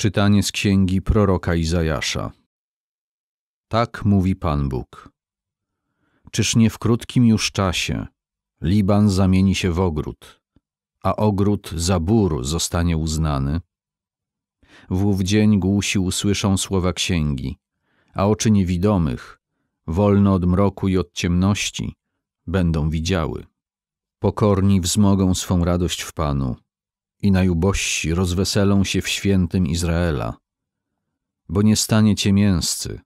Czytanie z księgi proroka Izajasza. Tak mówi Pan Bóg. Czyż nie w krótkim już czasie Liban zamieni się w ogród, a ogród za bór zostanie uznany? W ów dzień głusi usłyszą słowa księgi, a oczy niewidomych, wolne od mroku i od ciemności, będą widziały. Pokorni wzmogą swą radość w Panu i najubożsi rozweselą się w świętym Izraela. Bo nie stanie ciemięscy,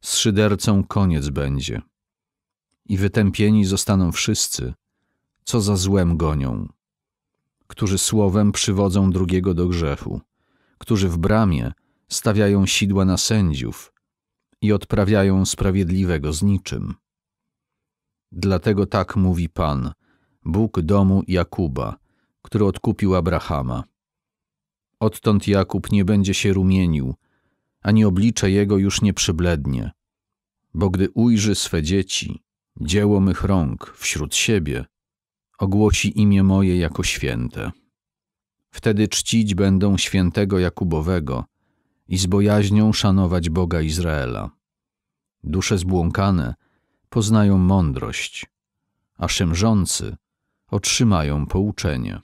z szydercą koniec będzie. I wytępieni zostaną wszyscy, co za złem gonią, którzy słowem przywodzą drugiego do grzechu, którzy w bramie stawiają sidła na sędziów i odprawiają sprawiedliwego z niczym. Dlatego tak mówi Pan, Bóg domu Jakuba, który odkupił Abrahama. Odtąd Jakub nie będzie się rumienił, ani oblicze jego już nie przyblednie, bo gdy ujrzy swe dzieci, dzieło mych rąk wśród siebie, ogłosi imię moje jako święte. Wtedy czcić będą świętego Jakubowego i z bojaźnią szanować Boga Izraela. Dusze zbłąkane poznają mądrość, a szemrzący otrzymają pouczenie.